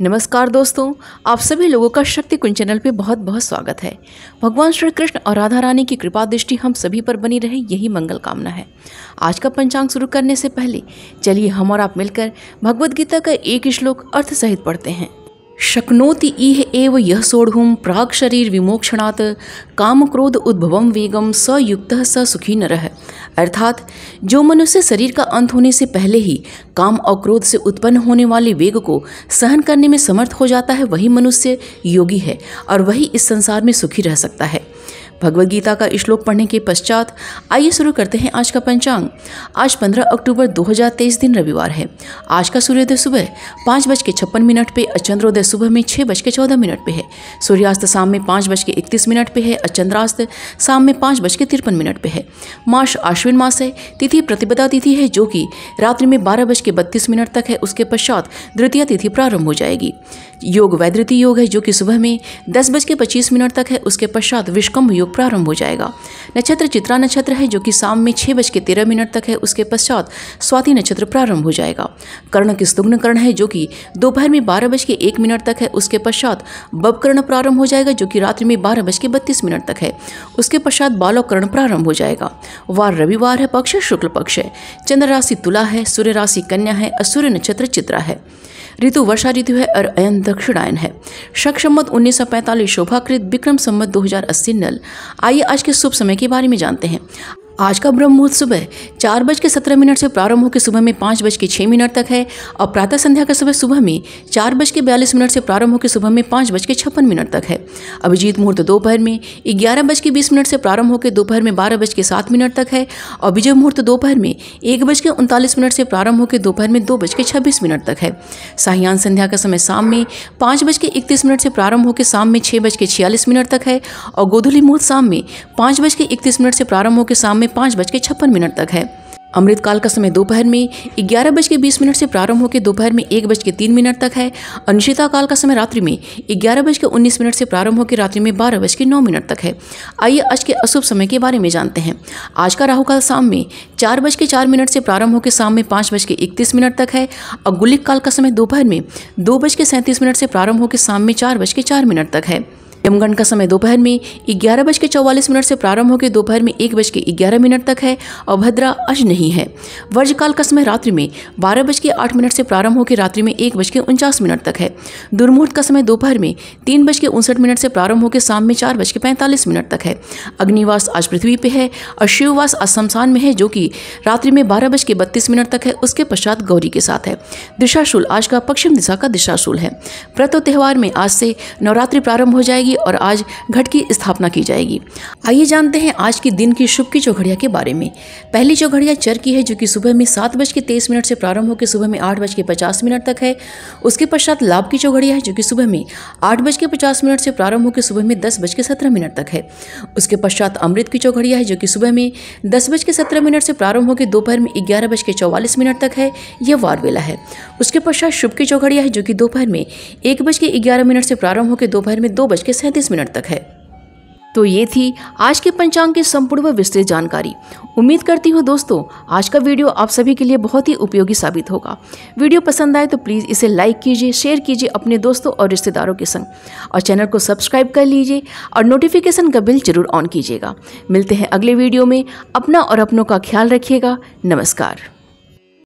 नमस्कार दोस्तों, आप सभी लोगों का शक्ति कुंज चैनल पे बहुत बहुत स्वागत है। भगवान श्री कृष्ण और राधा रानी की कृपा दृष्टि हम सभी पर बनी रहे, यही मंगल कामना है। आज का पंचांग शुरू करने से पहले, चलिए हम और आप मिलकर भगवत गीता का एक श्लोक अर्थ सहित पढ़ते हैं। शक्नोति इह एव प्राग शरीर विमोक्षणात् काम क्रोध उद्भवम वेगम स युक्त स सुखी नरह अर्थात, जो मनुष्य शरीर का अंत होने से पहले ही काम और क्रोध से उत्पन्न होने वाले वेग को सहन करने में समर्थ हो जाता है, वही मनुष्य योगी है और वही इस संसार में सुखी रह सकता है। भगवत गीता का श्लोक पढ़ने के पश्चात आइए शुरू करते हैं आज का पंचांग। आज 15 अक्टूबर 2023 दिन रविवार है। आज का सूर्योदय सुबह पाँच बज के छप्पन मिनट पे और चंद्रोदय सुबह में छः बज के चौदह मिनट पे है। सूर्यास्त शाम में पाँच बज के इकतीस मिनट पे है और चंद्रास्त शाम में पाँच बज के तिरपन मिनट पे है। मास आश्विन मास है, तिथि प्रतिपदा तिथि है जो कि रात्रि में बारह बज के बत्तीस मिनट तक है, उसके पश्चात द्वितीय तिथि प्रारंभ हो जाएगी। योग वैद्यति योग है जो कि सुबह में दस बज के पच्चीस मिनट तक है, उसके पश्चात विश्वकम्भ योग प्रारंभ हो जाएगा। नक्षत्र चित्रा नक्षत्र है जो कि शाम में छः बज के तेरह मिनट तक है। उसके पश्चात स्वाति नक्षत्र प्रारंभ हो जाएगा। कर्ण की स्तुग्न कर्ण है जो कि दोपहर में बारह बज के एक मिनट तक है। उसके पश्चात बब कर्ण प्रारंभ हो जाएगा जो कि रात्रि में बारह बज के बत्तीस मिनट तक है। उसके पश्चात बालो कर्ण प्रारंभ हो जाएगा। वार रविवार है, पक्ष शुक्ल पक्ष है। चंद्र राशि तुला है, सूर्य राशि कन्या है और सूर्य नक्षत्र चित्रा है। ऋतु वर्षा ऋतु है और अयन दक्षिणायन है। शक सम्मत उन्नीस सौ पैंतालीस, शोभाकृत, विक्रम सम्मत दो हज़ार अस्सी, नल। आइए आज के शुभ समय के बारे में जानते हैं। आज का ब्रह्म मुहूर्त सुबह चार बज के सत्रह मिनट से प्रारंभ होकर सुबह में पाँच बज के छः मिनट तक है और प्रातः संध्या का समय सुबह में चार बज के बयालीस मिनट से प्रारंभ होकर सुबह में पाँच बज के छप्पन मिनट तक है अभिजीत मुहूर्त दोपहर में ग्यारह बज के बीस मिनट से प्रारंभ होकर दोपहर में बारह बज के सात मिनट तक है और विजय मुहूर्त दोपहर में एक बज के उनतालीस मिनट से प्रारंभ होकर दोपहर में दो बज के छब्बीस मिनट तक है साहियान संध्या का समय शाम में पाँच बज के इकतीस मिनट से प्रारंभ होकर शाम में छः बज के छियालीस मिनट तक है और गोधुली मुहूर्त शाम में पाँच बज के इकतीस मिनट से प्रारंभ होकर शाम में पाँच बज के छप्पन मिनट तक है। अमृत काल का समय दोपहर में ग्यारह बज के बीस मिनट से प्रारंभ होकर दोपहर में एक बज के तीन मिनट तक है। अनिश्चिता काल का समय रात्रि में ग्यारह बज के उन्नीस मिनट से प्रारंभ होकर रात्रि में बारह बज के नौ मिनट तक है। आइए आज के अशुभ समय के बारे में जानते हैं। आज का राहुकाल शाम में चार बज के चार मिनट से प्रारंभ होकर शाम में पाँच बज के इकतीस मिनट तक है। और गुलिक काल का समय दोपहर में दो बज के सैंतीस मिनट से प्रारंभ होकर शाम में चार बज के चार मिनट तक है। यमगंड का समय दोपहर में ग्यारह बज के चौवालीस मिनट से प्रारंभ होकर दोपहर में एक बज के ग्यारह मिनट तक है और भद्रा अज नहीं है। वर्जकाल का समय रात्रि में बारह बज के आठ मिनट से प्रारंभ होकर रात्रि में एक बज के उनचास मिनट तक है। दुर्मुहूर्त का समय दोपहर में तीन बज के उनसठ मिनट से प्रारंभ होकर शाम में चार बज के पैंतालीस मिनट तक है। अग्निवास आज पृथ्वी पे है और शिववास आज शमशान में है, जो कि रात्रि में बारह बज के बत्तीस मिनट तक है, उसके पश्चात गौरी के साथ है। दिशाशूल आज का पश्चिम दिशा का दिशाशूल है। व्रत त्योहार में आज से नवरात्रि प्रारंभ हो जाएगी और आज घट की स्थापना की जाएगी। आइए जानते हैं आज के दिन की शुभ की चौघड़िया के बारे में। पहली चौघड़िया चर की है, जो कि सुबह में सात बज के तेईस मिनट से प्रारंभ होकर सुबह में आठ बज के पचास मिनट तक है। उसके पश्चात लाभ की चौघड़िया है, जो कि सुबह में आठ बज के पचास मिनट से प्रारंभ होकर सुबह में दस बज के सत्रह मिनट तक है। उसके पश्चात अमृत की चौघड़िया है, जो कि सुबह में दस बज के सत्रह मिनट से प्रारंभ होकर दोपहर में ग्यारह बज के चौवालीस मिनट तक है। यह वार वेला है। उसके पश्चात शुभ की चौघड़िया है, जो कि दोपहर में एक बज के ग्यारह मिनट से प्रारंभ होकर दोपहर में दो बज के सैंतीस मिनट तक है। तो ये थी आज के पंचांग की संपूर्ण व विस्तृत जानकारी। उम्मीद करती हूँ दोस्तों, आज का वीडियो आप सभी के लिए बहुत ही उपयोगी साबित होगा। वीडियो पसंद आए तो प्लीज़ इसे लाइक कीजिए, शेयर कीजिए अपने दोस्तों और रिश्तेदारों के संग। और चैनल को सब्सक्राइब कर लीजिए और नोटिफिकेशन का बिल ज़रूर ऑन कीजिएगा। मिलते हैं अगले वीडियो में। अपना और अपनों का ख्याल रखिएगा। नमस्कार।